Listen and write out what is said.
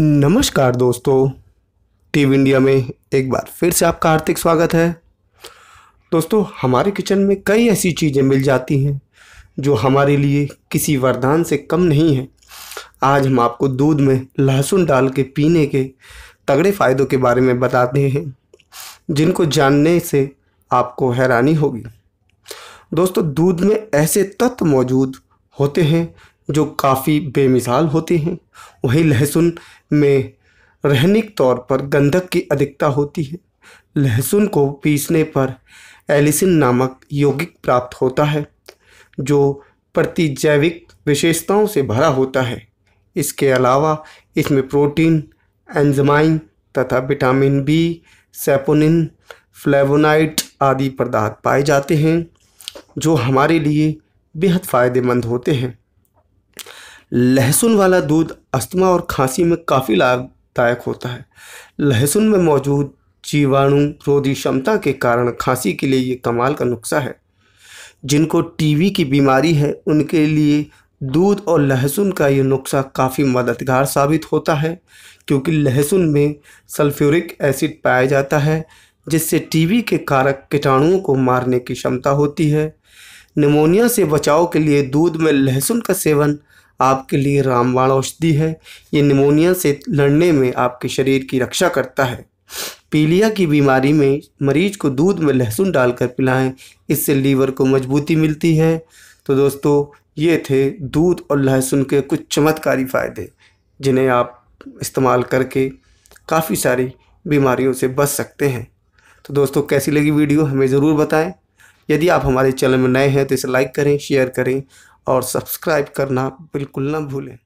नमस्कार दोस्तों, TV India में एक बार फिर से आपका हार्दिक स्वागत है। दोस्तों, हमारे किचन में कई ऐसी चीज़ें मिल जाती हैं जो हमारे लिए किसी वरदान से कम नहीं है। आज हम आपको दूध में लहसुन डाल के पीने के तगड़े फ़ायदों के बारे में बताते हैं, जिनको जानने से आपको हैरानी होगी। दोस्तों, दूध में ऐसे तत्व मौजूद होते हैं जो काफ़ी बेमिसाल होते हैं, वहीं लहसुन में रहनिक तौर पर गंधक की अधिकता होती है। लहसुन को पीसने पर एलिसिन नामक यौगिक प्राप्त होता है, जो प्रतिजैविक विशेषताओं से भरा होता है। इसके अलावा इसमें प्रोटीन एंजमाइन तथा विटामिन बी, सेपोनिन, फ्लेवोनाइट आदि पदार्थ पाए जाते हैं, जो हमारे लिए बेहद फ़ायदेमंद होते हैं। लहसुन वाला दूध अस्थमा और खांसी में काफ़ी लाभदायक होता है। लहसुन में मौजूद जीवाणु रोधी क्षमता के कारण खांसी के लिए ये कमाल का नुस्खा है। जिनको टीवी की बीमारी है, उनके लिए दूध और लहसुन का ये नुस्खा काफ़ी मददगार साबित होता है, क्योंकि लहसुन में सल्फ्यूरिक एसिड पाया जाता है, जिससे टीबी के कारक कीटाणुओं को मारने की क्षमता होती है। निमोनिया से बचाव के लिए दूध में लहसुन का सेवन आपके लिए रामबाण औषधि है। ये निमोनिया से लड़ने में आपके शरीर की रक्षा करता है। पीलिया की बीमारी में मरीज़ को दूध में लहसुन डालकर पिलाएँ, इससे लीवर को मजबूती मिलती है। तो दोस्तों, ये थे दूध और लहसुन के कुछ चमत्कारी फ़ायदे, जिन्हें आप इस्तेमाल करके काफ़ी सारी बीमारियों से बच सकते हैं। तो दोस्तों, कैसी लगी वीडियो हमें ज़रूर बताएँ। यदि आप हमारे चैनल में नए हैं तो इसे लाइक करें, शेयर करें और सब्सक्राइब करना बिल्कुल ना भूलें।